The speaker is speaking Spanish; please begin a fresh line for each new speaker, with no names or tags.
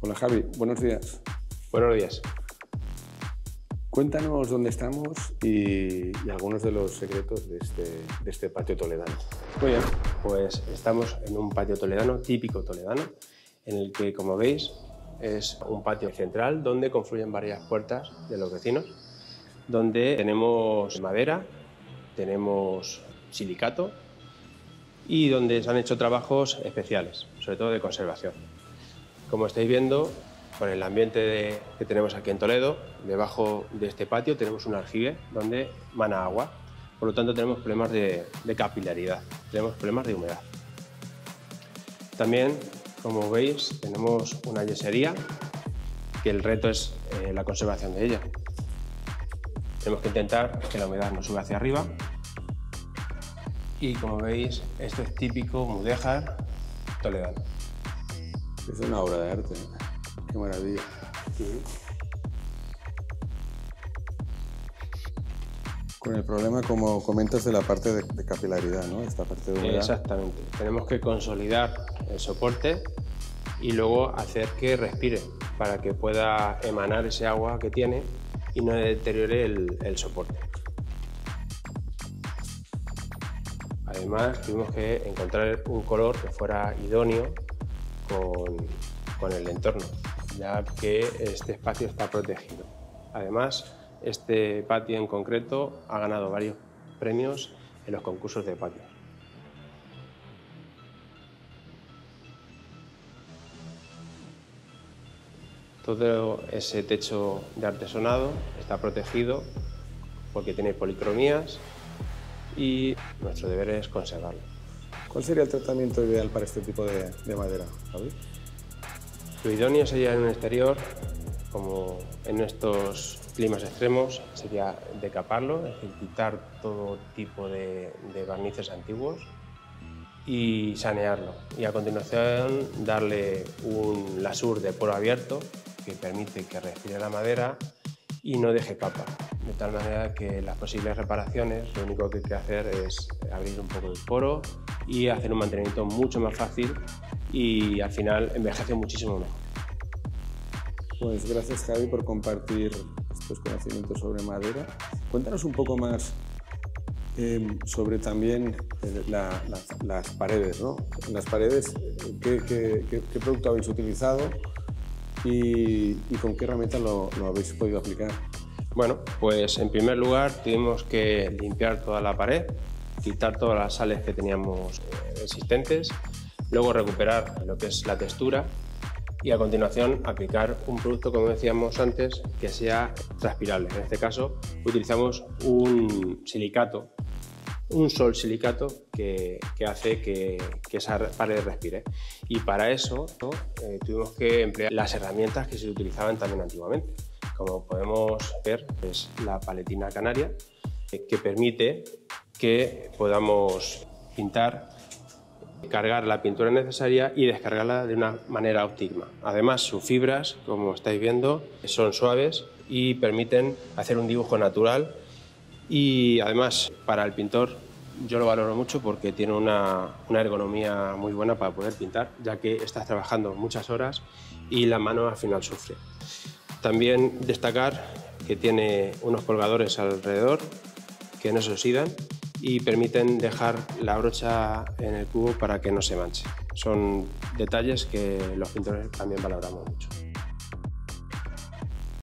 Hola Javi, buenos días.
Buenos días.
Cuéntanos dónde estamos y, y algunos de los secretos de este, de este patio toledano.
Muy bien, pues estamos en un patio toledano, típico toledano, en el que, como veis, es un patio central donde confluyen varias puertas de los vecinos, donde tenemos madera, tenemos silicato y donde se han hecho trabajos especiales, sobre todo de conservación. Como estáis viendo, por el ambiente que tenemos aquí en Toledo, debajo de este patio tenemos un aljibe donde mana agua, por lo tanto tenemos problemas de, de capilaridad, tenemos problemas de humedad. También, como veis, tenemos una yesería, que el reto es eh, la conservación de ella. Tenemos que intentar que la humedad no suba hacia arriba. Y como veis, esto es típico mudéjar toledano.
Es una obra de arte. Qué maravilla. Con el problema, como comentas, de la parte de, de capilaridad, ¿no? Esta parte de humedad.
Exactamente. Tenemos que consolidar el soporte y luego hacer que respire para que pueda emanar ese agua que tiene y no deteriore el, el soporte. Además, tuvimos que encontrar un color que fuera idóneo con, el entorno, ya que este espacio está protegido. Además, este patio en concreto ha ganado varios premios en los concursos de patios. Todo ese techo de artesonado está protegido porque tiene policromías y nuestro deber es conservarlo.
¿Cuál sería el tratamiento ideal para este tipo de, de madera, Javi?
Lo idóneo sería en un exterior, como en estos climas extremos, sería decaparlo, es decir, quitar todo tipo de, de barnices antiguos y sanearlo. Y a continuación darle un lasur de poro abierto que permite que respire la madera y no deje capa. De tal manera que las posibles reparaciones lo único que hay que hacer es abrir un poco el poro y hacer un mantenimiento mucho más fácil y al final envejece muchísimo mejor.
Pues gracias Javi por compartir estos conocimientos sobre madera. Cuéntanos un poco más eh, sobre también eh, la, la, las paredes, ¿no? En las paredes, ¿qué, qué, qué, qué producto habéis utilizado y, y, con qué herramienta lo, lo habéis podido aplicar?
Bueno, pues en primer lugar tuvimos que limpiar toda la pared, quitar todas las sales que teníamos eh, existentes, luego recuperar lo que es la textura y a continuación aplicar un producto, como decíamos antes, que sea transpirable. En este caso utilizamos un silicato, un sol silicato que, que hace que, que, esa pared respire. Y para eso ¿no? eh, tuvimos que emplear las herramientas que se utilizaban también antiguamente. Como podemos ver, es la paletina canaria, eh, que permite que podamos pintar cargar la pintura necesaria y descargarla de una manera óptima. Además, sus fibras, como estáis viendo, son suaves y permiten hacer un dibujo natural y además para el pintor yo lo valoro mucho porque tiene una, una, ergonomía muy buena para poder pintar, ya que estás trabajando muchas horas y la mano al final sufre. También destacar que tiene unos colgadores alrededor que no se oxidan y permiten dejar la brocha en el cubo para que no se manche. Son detalles que los pintores también valoramos mucho.